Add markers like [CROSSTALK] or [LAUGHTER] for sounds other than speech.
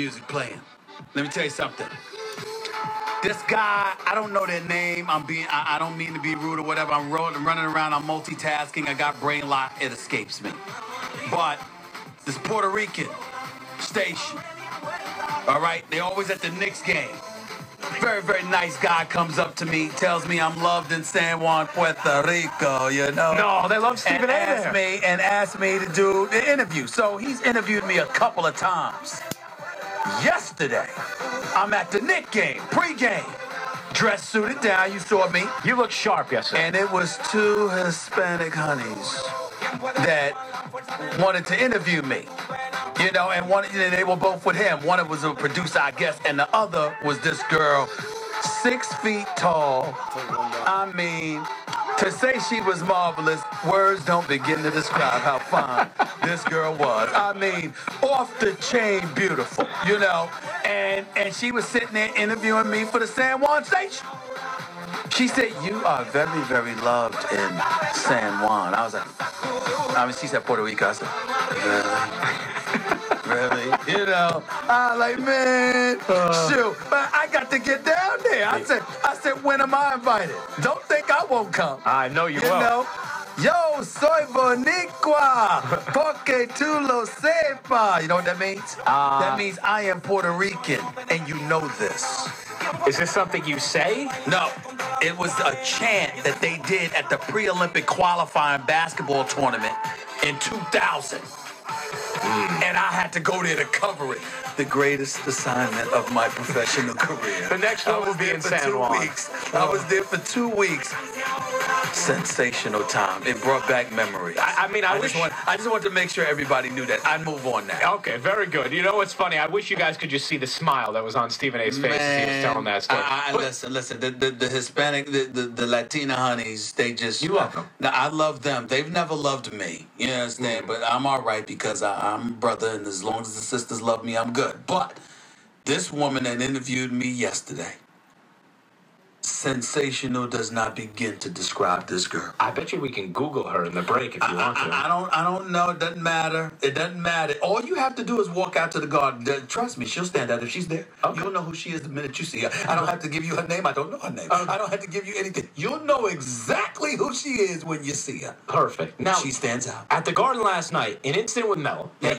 music playing. Let me tell you something. This guy, I don't know their name. I'm being, I, I don't mean to be rude or whatever. I'm rolling, running around. I'm multitasking. I got brain lock. It escapes me. But this Puerto Rican station. All right, they always at the Knicks game. Very, very nice guy comes up to me, tells me I'm loved in San Juan, Puerto Rico. You know. No, they love Stephen and A. asked there. me and asked me to do the interview. So he's interviewed me a couple of times. Yesterday, I'm at the Knick game, pre-game, dress suited down. You saw me, You look sharp yesterday. and it was two Hispanic honeys that wanted to interview me. You know, and one they were both with him. One was a producer, I guess, and the other was this girl, six feet tall. I mean, to say she was marvelous, words don't begin to describe how fine this girl was. I mean, off the chain beautiful, you know. And and she was sitting there interviewing me for the San Juan station. She said, You are very, very loved in San Juan. I was like, I mean, she said Puerto Rico. I said, Really? really? You know, I like, man, uh. shoot. But I got to get down there. I said, I said, when am I invited? Don't think I won't come. I know you, You will. know, yo, soy boricua, porque tú lo sepa. You know what that means? Uh, that means I am Puerto Rican, and you know this. Is this something you say? No, it was a chant that they did at the pre-Olympic qualifying basketball tournament in 2000. And I had to go there to cover it. The greatest assignment of my professional [LAUGHS] career. The next I one will was be there in for San two Juan. weeks. I was there for two weeks. Sensational time. It brought back memories. I- I mean, I wish- just want, I just wanted to make sure everybody knew that. I move on now. Okay, very good. You know what's funny? I wish you guys could just see the smile that was on Stephen A's face as he was telling that story. I, I, But- listen, listen. The, the, the Hispanic, the, the, the Latina honeys, they just You love them. No, I love them. They've never loved me. You Mm. understand? But I'm all right because I, I'm a brother, and as long as the sisters love me, I'm good. But this woman that interviewed me yesterday, sensational does not begin to describe this girl. I bet you we can Google her in the break if you want to. I, I don't. I don't know. It doesn't matter. It doesn't matter. All you have to do is walk out to the garden. Uh, Trust me, she'll stand out if she's there. Okay. You'll know who she is the minute you see her. I don't have to give you her name. I don't know her name. I don't have to give you anything. You'll know exactly who she is when you see her. Perfect. Now, she stands out. at the Garden last night, an incident with Mel.